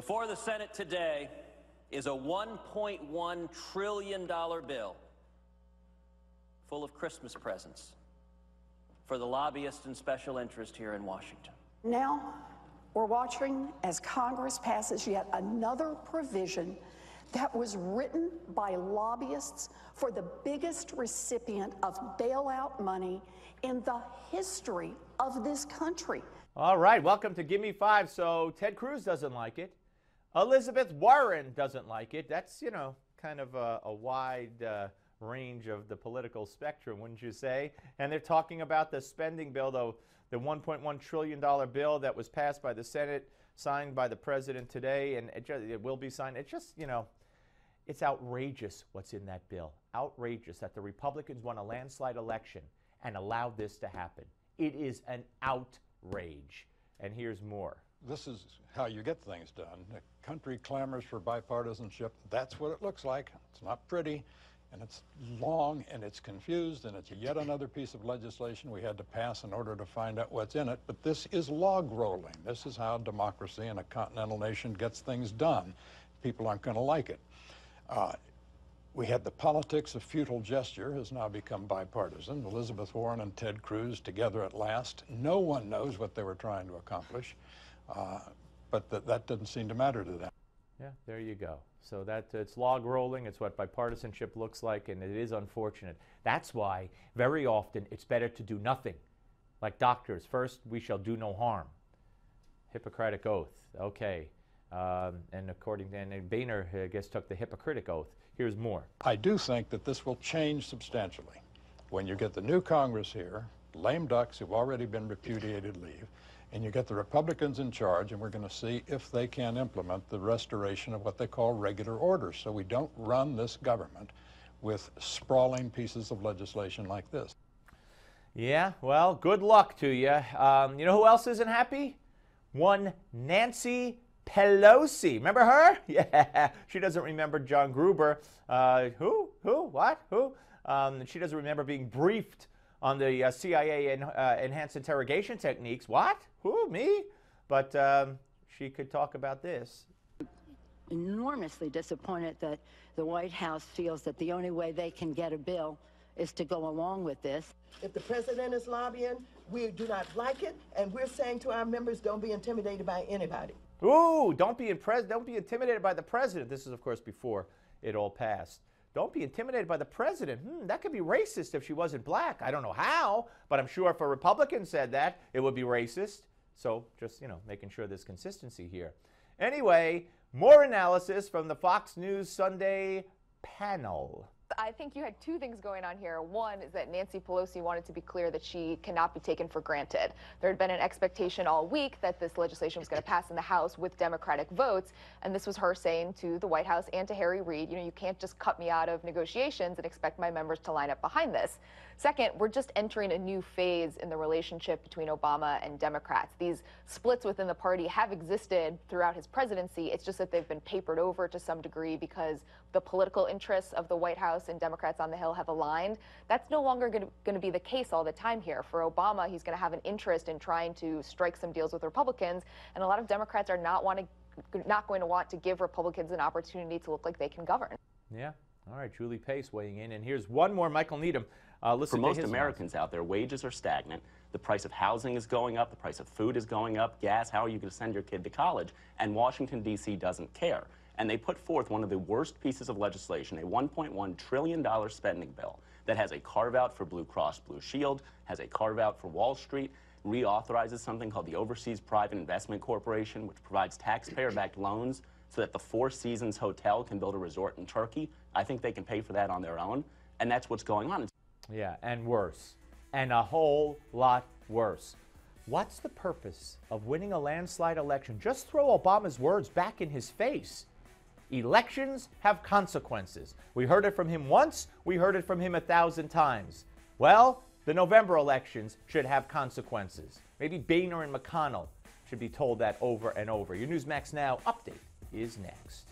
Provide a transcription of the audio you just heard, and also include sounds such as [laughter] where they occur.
Before the Senate today is a $1.1 trillion bill full of Christmas presents for the lobbyists and special interest here in Washington. Now, we're watching as Congress passes yet another provision that was written by lobbyists for the biggest recipient of bailout money in the history of this country. All right, welcome to Gimme Five. So, Ted Cruz doesn't like it. Elizabeth Warren doesn't like it. That's, you know, kind of a, a wide uh, range of the political spectrum, wouldn't you say? And they're talking about the spending bill, though, the $1.1 trillion bill that was passed by the Senate, signed by the president today, and it, just, it will be signed. It's just, you know, it's outrageous what's in that bill. Outrageous that the Republicans won a landslide election and allowed this to happen. It is an outrage. And here's more this is how you get things done. The country clamors for bipartisanship. That's what it looks like. It's not pretty, and it's long, and it's confused, and it's yet another piece of legislation we had to pass in order to find out what's in it. But this is log rolling. This is how democracy in a continental nation gets things done. People aren't going to like it. Uh, we had the politics of futile gesture has now become bipartisan. Elizabeth Warren and Ted Cruz together at last. No one knows what they were trying to accomplish. Uh, but th that doesn't seem to matter to them. Yeah, there you go. So that it's log rolling. It's what bipartisanship looks like, and it is unfortunate. That's why very often it's better to do nothing. Like doctors, first we shall do no harm. Hippocratic oath. Okay. Um, and according to and Boehner, I guess, took the Hippocratic oath. Here's more. I do think that this will change substantially. When you get the new Congress here, lame ducks who've already been repudiated leave, and you get the Republicans in charge, and we're going to see if they can implement the restoration of what they call regular order. So we don't run this government with sprawling pieces of legislation like this. Yeah, well, good luck to you. Um, you know who else isn't happy? One Nancy Pelosi. Remember her? [laughs] Yeah, she doesn't remember John Gruber. Uh, who? Who? What? Who? Um, she doesn't remember being briefed on the uh, CIA en- uh, enhanced interrogation techniques. What? Who? Me? But um, she could talk about this. Enormously disappointed that the White House feels that the only way they can get a bill is to go along with this. If the president is lobbying, we do not like it, and we're saying to our members, don't be intimidated by anybody. Ooh, don't be impressed. Don't be intimidated by the president. This is, of course, before it all passed. Don't be intimidated by the president. Hmm, that could be racist if she wasn't black. I don't know how, but I'm sure if a Republican said that, it would be racist. So just, you know, making sure there's consistency here. Anyway, more analysis from the Fox News Sunday panel. I think you had two things going on here. One is that Nancy Pelosi wanted to be clear that she cannot be taken for granted. There had been an expectation all week that this legislation was going to pass in the House with Democratic votes, and this was her saying to the White House and to Harry Reid, you know, you can't just cut me out of negotiations and expect my members to line up behind this. Second, we're just entering a new phase in the relationship between Obama and Democrats. These splits within the party have existed throughout his presidency. It's just that they've been papered over to some degree because the political interests of the White House and Democrats on the Hill have aligned. That's no longer going to be the case all the time here. For Obama, he's going to have an interest in trying to strike some deals with Republicans, and a lot of Democrats are not wanting not going to want to give Republicans an opportunity to look like they can govern. Yeah. All right, Julie Pace weighing in. And here's one more Michael Needham uh, For most Americans out there, wages are stagnant. The price of housing is going up. The price of food is going up. Gas, how are you going to send your kid to college? And Washington, D.C. doesn't care. And they put forth one of the worst pieces of legislation, a $1.1 trillion spending bill that has a carve out for Blue Cross Blue Shield, has a carve out for Wall Street, reauthorizes something called the Overseas Private Investment Corporation, which provides taxpayer backed loans so that the Four Seasons Hotel can build a resort in Turkey. I think they can pay for that on their own. And that's what's going on. Yeah, and worse. And a whole lot worse. What's the purpose of winning a landslide election? Just throw Obama's words back in his face. Elections have consequences. We heard it from him once, we heard it from him a thousand times. Well, the November elections should have consequences. Maybe Boehner and McConnell should be told that over and over. Your Newsmax Now update is next.